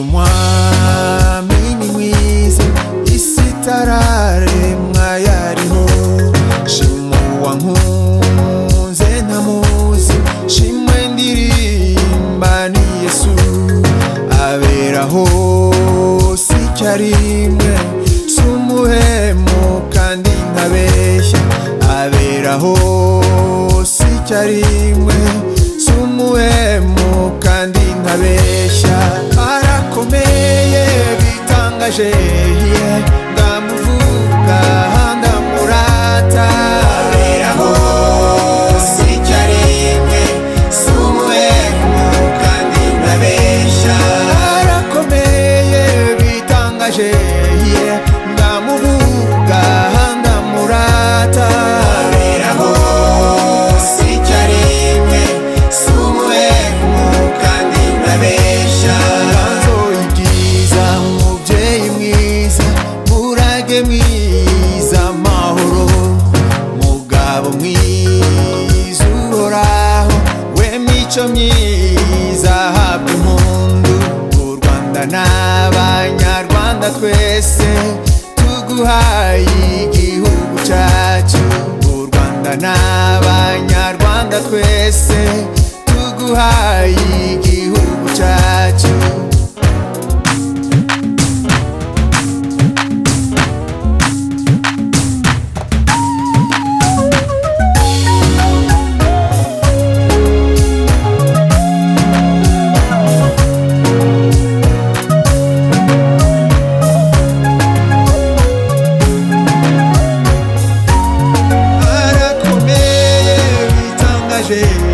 umwami ni mwiza isi itararemwa yariho. Shimwa wankunze ntamuzi shimwe ndirimba ni yesu. Aberaho si icyarimwe si umuhemu kandi ntabeshya aberaho si icyarimwe si umuhemu kandi ntabeshya say we mico myiza habwa impundu u rwanda n'abanyarwanda twese tuguhaye igihugu cyacu. U rwanda n'abanyarwanda twese tuguhaye igihugu cyacu. shake